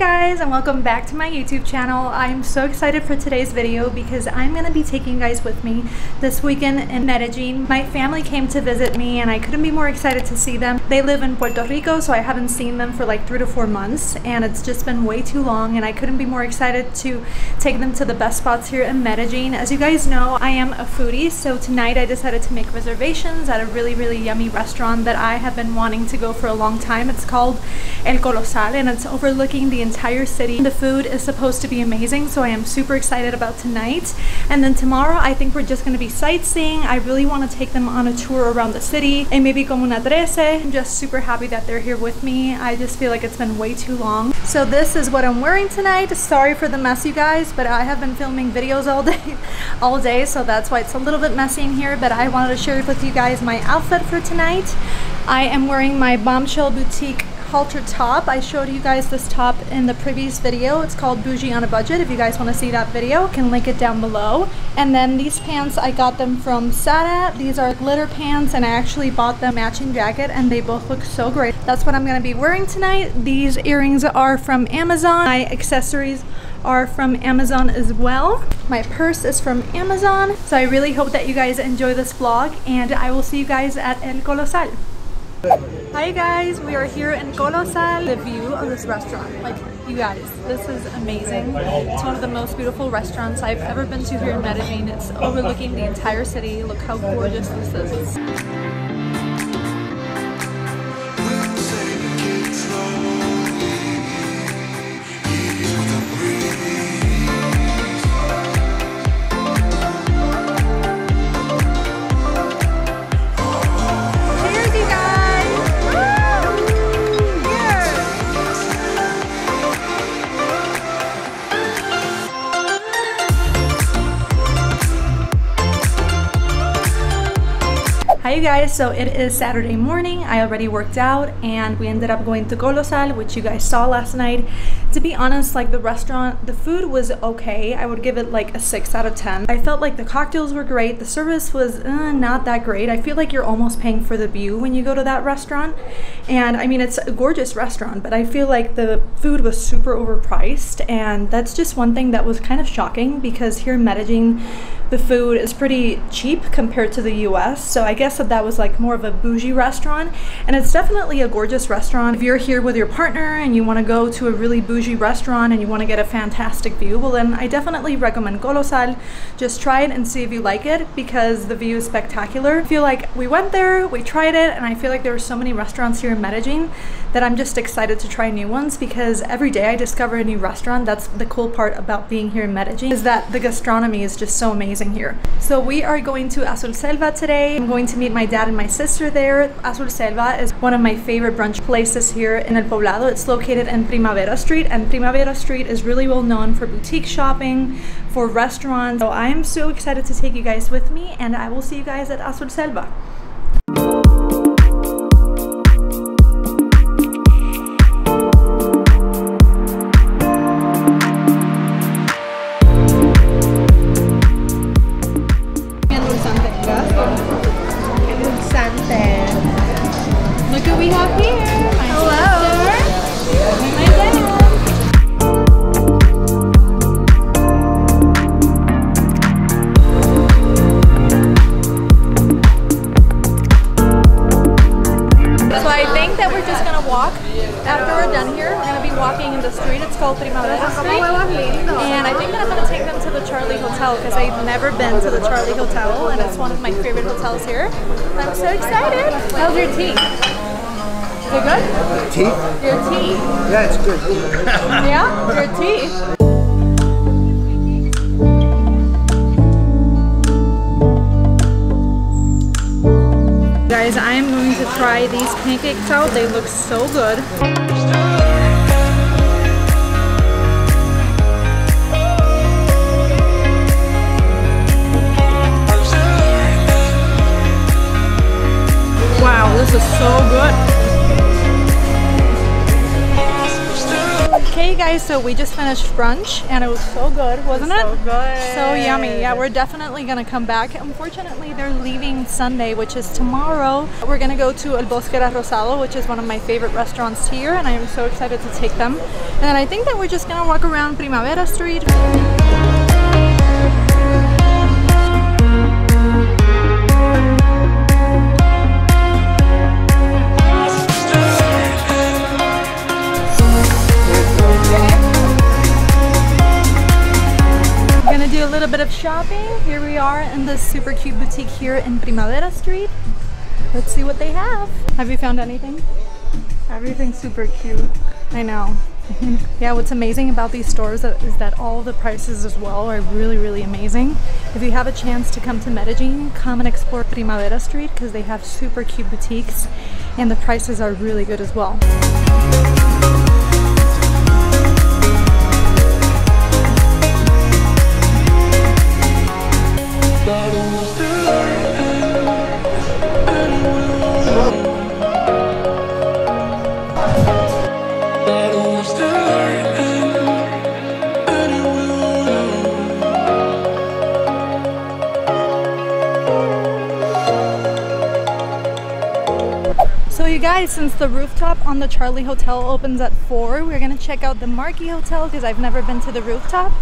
Hi guys and welcome back to my YouTube channel. I'm so excited for today's video because I'm going to be taking you guys with me this weekend in Medellin. My family came to visit me and I couldn't be more excited to see them. They live in Puerto Rico so I haven't seen them for like three to four months and it's just been way too long and I couldn't be more excited to take them to the best spots here in Medellin. As you guys know I am a foodie so tonight I decided to make reservations at a really really yummy restaurant that I have been wanting to go for a long time. It's called El Colosal and it's overlooking the entire city. The food is supposed to be amazing, so I am super excited about tonight. And then tomorrow, I think we're just gonna be sightseeing. I really wanna take them on a tour around the city and maybe Comuna 13. Eh? I'm just super happy that they're here with me. I just feel like it's been way too long. So this is what I'm wearing tonight. Sorry for the mess, you guys, but I have been filming videos all day, all day, so that's why it's a little bit messy in here, but I wanted to share with you guys my outfit for tonight. I am wearing my Bombshell Boutique halter top. I showed you guys this top in the previous video. It's called Bougie on a Budget. If you guys want to see that video, can link it down below. And then these pants, I got them from Zara. These are glitter pants and I actually bought the matching jacket and they both look so great. That's what I'm going to be wearing tonight. These earrings are from Amazon. My accessories are from Amazon as well. My purse is from Amazon. So I really hope that you guys enjoy this vlog and I will see you guys at El Colosal. Hi guys, we are here in Colosal. The view of this restaurant, like you guys, this is amazing. It's one of the most beautiful restaurants I've ever been to here in Medellin. It's overlooking the entire city. Look how gorgeous this is. Guys, so it is Saturday morning. I already worked out and we ended up going to Colosal, which you guys saw last night. To be honest, like the restaurant, the food was okay. I would give it like a 6 out of 10. I felt like the cocktails were great. The service was uh, not that great. I feel like you're almost paying for the view when you go to that restaurant. And I mean, it's a gorgeous restaurant, but I feel like the food was super overpriced. And that's just one thing that was kind of shocking because here in Medellin, the food is pretty cheap compared to the US. So I guess that that was like more of a bougie restaurant. And it's definitely a gorgeous restaurant. If you're here with your partner and you want to go to a really bougie restaurant and you want to get a fantastic view, well then I definitely recommend Colosal. Just try it and see if you like it because the view is spectacular. I feel like we went there, we tried it, and I feel like there are so many restaurants here in Medellin that I'm just excited to try new ones because every day I discover a new restaurant. That's the cool part about being here in Medellin is that the gastronomy is just so amazing here. So we are going to Azul Selva today. I'm going to meet my dad and my sister there. Azul Selva is one of my favorite brunch places here in El Poblado. It's located in Primavera Street and Primavera Street is really well known for boutique shopping, for restaurants. So I'm so excited to take you guys with me and I will see you guys at Azul Selva. Because I've never been to the Charlee Hotel and it's one of my favorite hotels here. I'm so excited. How's your tea? Is it good? Tea? Your tea. Yeah, it's good. yeah? Your tea. Guys, I am going to try these pancakes out. They look so good. This is so good. Okay guys, so we just finished brunch and it was so good, wasn't it? So good. So yummy. Yeah, we're definitely gonna come back. Unfortunately, they're leaving Sunday, which is tomorrow. We're gonna go to El Bosque de Rosado, which is one of my favorite restaurants here, and I am so excited to take them. And then I think that we're just gonna walk around Primavera Street. Little bit of shopping. Here we are in this super cute boutique here in Primavera Street. Let's see what they have. Have you found anything? Everything's super cute. I know. yeah, what's amazing about these stores is that all the prices as well are really, really amazing. If you have a chance to come to Medellin, come and explore Primavera Street because they have super cute boutiques and the prices are really good as well. So you guys, since the rooftop on the Charlee Hotel opens at 4, we're going to check out the Marquis Hotel because I've never been to the rooftop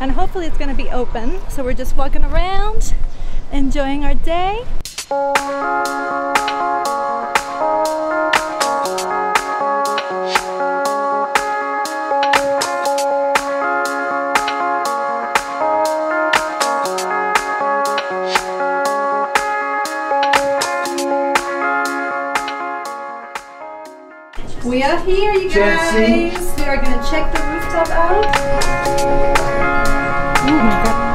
and hopefully it's going to be open. So we're just walking around, enjoying our day. We are here, you Jesse. guys. We are gonna check the rooftop out. Oh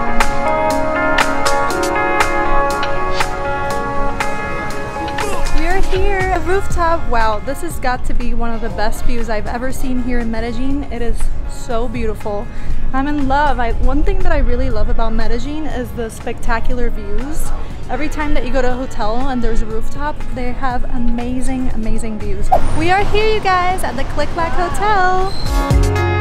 rooftop. Wow, this has got to be one of the best views I've ever seen here in Medellin. It is so beautiful. I'm in love. I, one thing that I really love about Medellin is the spectacular views. Every time that you go to a hotel and there's a rooftop, they have amazing, amazing views. We are here, you guys, at the Click Clack Hotel.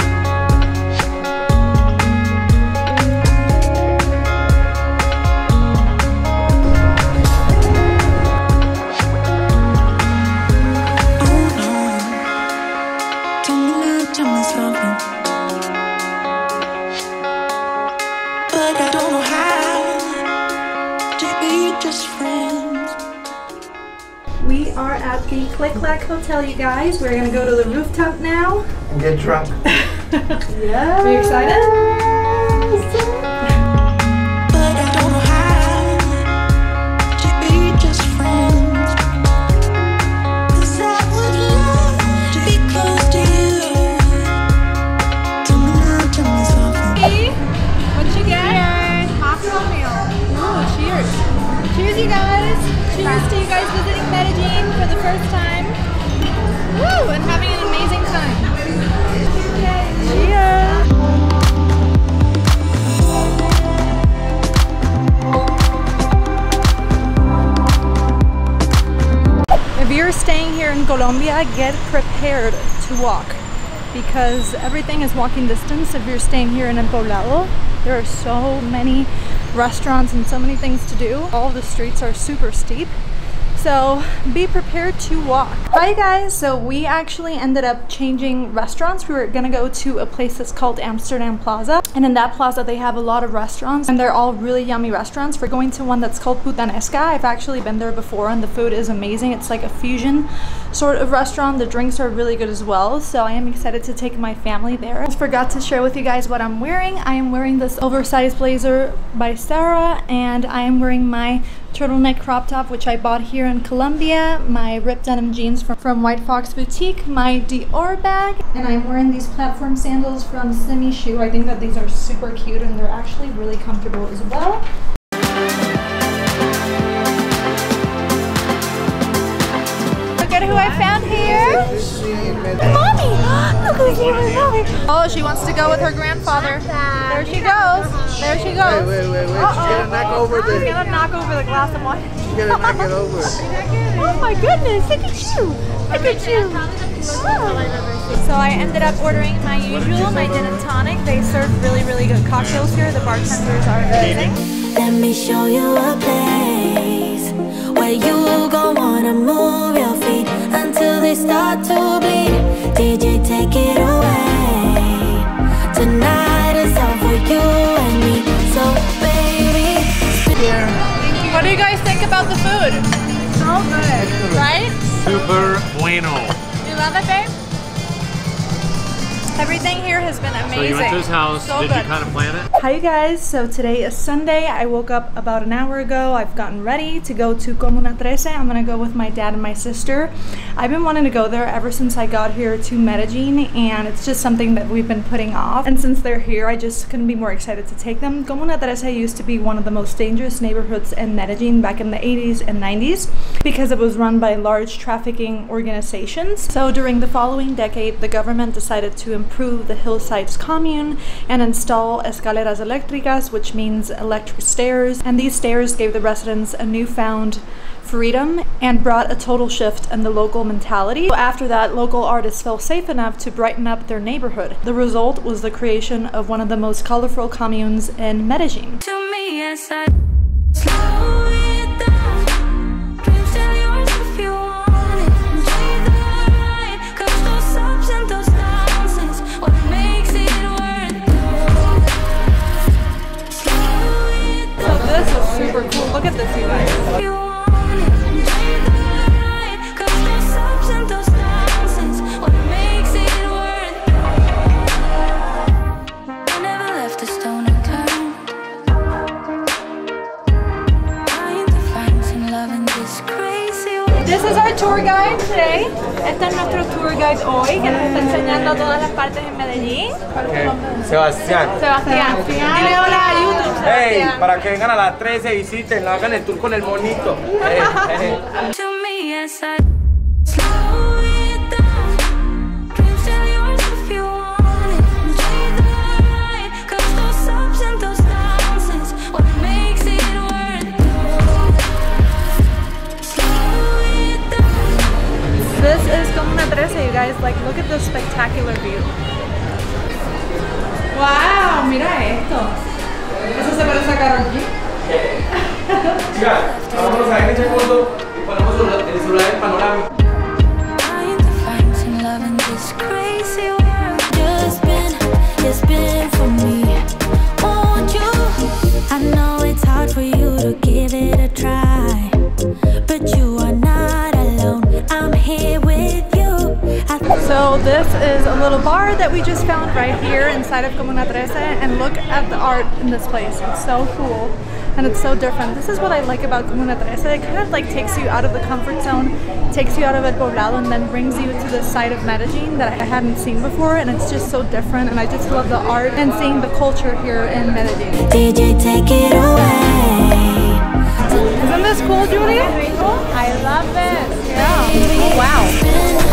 The Click Clack Hotel, you guys. We're gonna go to the rooftop now. and get drunk. Yeah. Are you excited? But I don't know how to be just friends. 'Cause I would love to be close to you. Tell me not to miss loving. What did you get? Cheers. Cocktail meal. Ooh, cheers. Cheers, you guys. Cheers to you guys visiting Medellin for the first time. In Colombia, get prepared to walk because everything is walking distance. If you're staying here in El Poblado, there are so many restaurants and so many things to do. All the streets are super steep. So be prepared to walk. Hi guys, so we actually ended up changing restaurants. We were gonna go to a place that's called Amsterdam Plaza. And in that plaza, they have a lot of restaurants and they're all really yummy restaurants. We're going to one that's called Putanesca. I've actually been there before and the food is amazing. It's like a fusion sort of restaurant. The drinks are really good as well. So I am excited to take my family there. I forgot to share with you guys what I'm wearing. I am wearing this oversized blazer by Zara and I am wearing my turtleneck crop top which I bought here in Colombia, my ripped denim jeans from, from White Fox Boutique, my Dior bag, and I'm wearing these platform sandals from Simi Shoe. I think that these are super cute and they're actually really comfortable as well. Look at who I found here. Mommy! Look who's here. Oh, she wants to go with her grandfather. There she goes. There she goes. Wait, wait, wait, wait. She's gonna knock over She's the. gonna knock over the glass of wine. She's gonna knock it over. Oh my goodness, look at you. Look at you. Oh. So I ended up ordering my usual, my gin and tonic. They serve really, really good cocktails here. The bartenders are amazing. Let me show you a place where you gon' wanna move your feet until they start to bleed. DJ, take it away. Tonight is all for you and me. So, baby, What do you guys think about the food? So good. Right? Super bueno. You love it, babe? Everything here has been amazing. So you went to his house. So Did good. you kind of plan it? Hi you guys, so today is Sunday. I woke up about an hour ago. I've gotten ready to go to Comuna Trece. I'm gonna go with my dad and my sister. I've been wanting to go there ever since I got here to Medellin and it's just something that we've been putting off. And since they're here, I just couldn't be more excited to take them. Comuna Trece used to be one of the most dangerous neighborhoods in Medellin back in the 80s and 90s because it was run by large trafficking organizations. So during the following decade, the government decided to improve the hillsides commune and install escaleras eléctricas, which means electric stairs. And these stairs gave the residents a newfound freedom and brought a total shift in the local mentality. After that, local artists felt safe enough to brighten up their neighborhood. The result was the creation of one of the most colorful communes in Medellin. Some love in this crazy world. This is our tour guide today. Este es nuestro tour guide hoy que nos está enseñando todas las partes en Medellín. Sebastián. Sebastián. Dile hola a YouTube, Hey, para que vengan a las 13 visiten, hagan el tour con el monito. Eh, eh. This is a little bar that we just found right here inside of Comuna 13 and look at the art in this place. It's so cool and it's so different. This is what I like about Comuna 13. It kind of like takes you out of the comfort zone, takes you out of El Poblado and then brings you to the side of Medellin that I hadn't seen before and it's just so different and I just love the art and seeing the culture here in Medellin. DJ, take it away. Isn't this cool, Julie? I love this. Yeah. Oh, wow.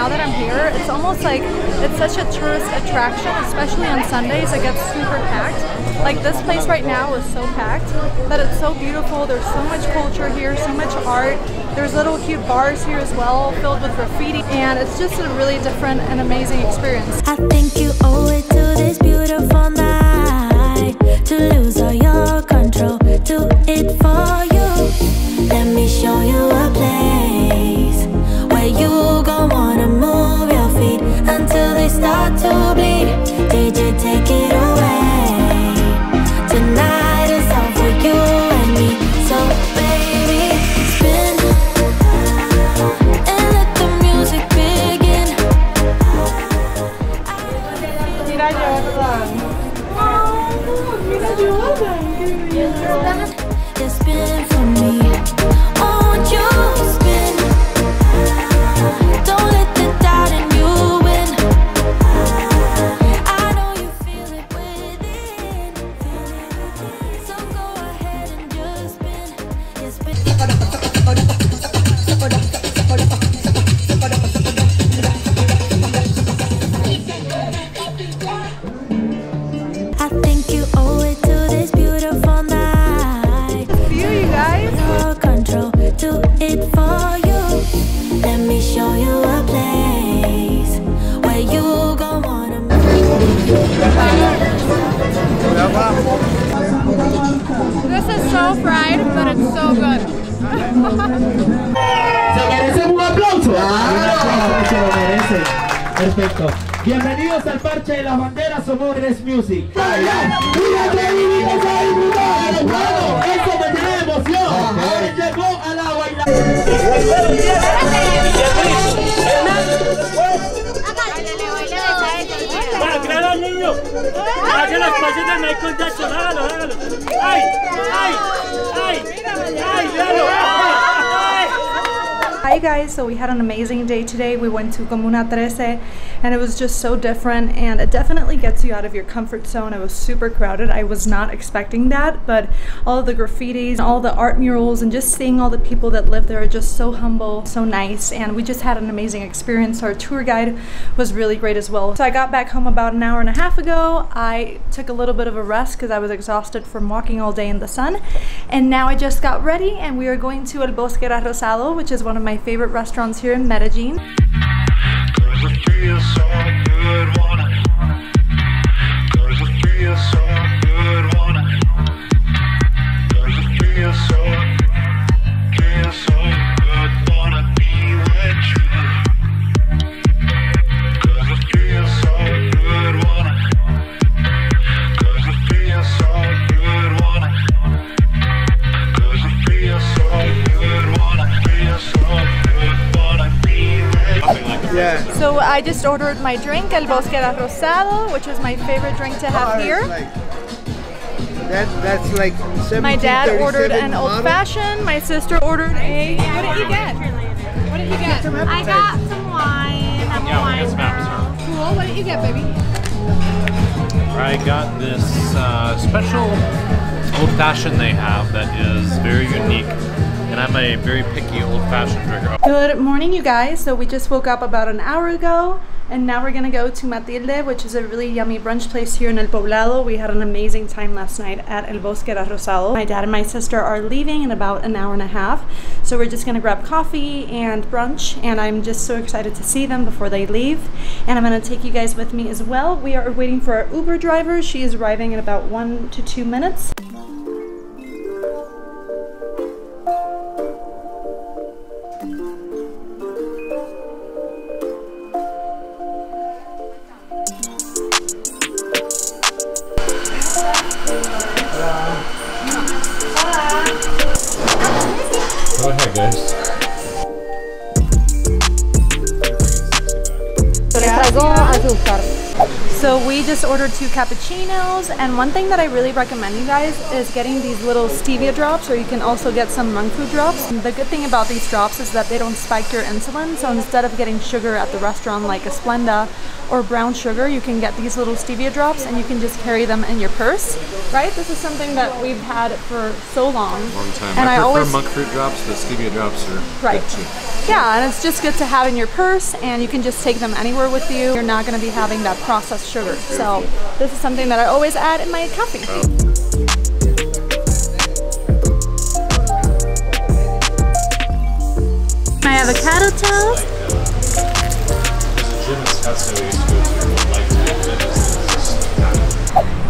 Now that I'm here, it's almost like it's such a tourist attraction, especially on Sundays. It gets super packed. Like this place right now is so packed, but it's so beautiful. There's so much culture here, so much art. There's little cute bars here as well, filled with graffiti, and it's just a really different and amazing experience. I think you owe it to this beautiful night to lose all your control. Do it for you. Let me show you so fried, but it's so good. Se merecen un aplauso. Ah, se lo merece. Perfecto. Bienvenidos al parche de las banderas Somos Eres Music. ¡Mírate y vinimos a disfrutar! ¡Bravo! ¡Eso me tiene emoción! Ahora llegó a la bailar. Hagan las pases de Michael Jackson, hágalo, hágalo. ¡Ay! ¡Ay! ¡Ay! ¡Ay! ¡Claro! ¡Ay! Hi guys, so we had an amazing day today. We went to Comuna 13 and it was just so different and it definitely gets you out of your comfort zone. It was super crowded. I was not expecting that, but all the graffitis, all the art murals and just seeing all the people that live there are just so humble, so nice and we just had an amazing experience. Our tour guide was really great as well. So I got back home about an hour and a half ago. I took a little bit of a rest because I was exhausted from walking all day in the sun and now I just got ready and we are going to El Bosque Rosado, which is one of my favorite restaurants here in Medellin. Just ordered my drink, El Bosque de Rosado, which is my favorite drink to have here. That, that's like My dad ordered an model. old fashioned. My sister ordered a. What did you get? What did you get? I got some wine. I'm a wine girl. Cool. What did you get, baby? I got this uh, special old fashioned they have that is very unique. And I'm a very picky old fashioned drinker. Good morning, you guys. So we just woke up about an hour ago, and now we're gonna go to Matilde, which is a really yummy brunch place here in El Poblado. We had an amazing time last night at El Bosque de Rosado. My dad and my sister are leaving in about an hour and a half, so we're just gonna grab coffee and brunch, and I'm just so excited to see them before they leave. And I'm gonna take you guys with me as well. We are waiting for our Uber driver. She is arriving in about one to two minutes. Ordered two cappuccinos, and one thing that I really recommend you guys is getting these little stevia drops, or you can also get some monk fruit drops. Um, the good thing about these drops is that they don't spike your insulin, so instead of getting sugar at the restaurant like a Splenda or brown sugar, you can get these little stevia drops and you can just carry them in your purse, right? This is something that we've had for so long. Long time. And I, I prefer always- monk fruit drops, but stevia drops are Right. good too. Yeah, and it's just good to have in your purse, and you can just take them anywhere with you. You're not going to be having that processed sugar. So this is something that I always add in my coffee. Like fitness.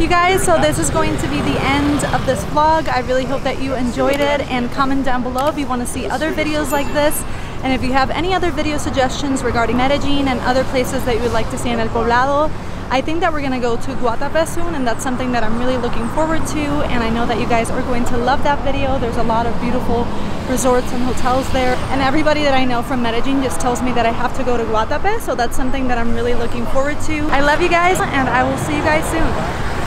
You guys, so this is going to be the end of this vlog. I really hope that you enjoyed it and comment down below if you want to see other videos like this. And if you have any other video suggestions regarding Medellin and other places that you would like to see in El Poblado, I think that we're gonna go to Guatapé soon and that's something that I'm really looking forward to and I know that you guys are going to love that video. There's a lot of beautiful resorts and hotels there and everybody that I know from Medellin just tells me that I have to go to Guatapé so that's something that I'm really looking forward to. I love you guys and I will see you guys soon.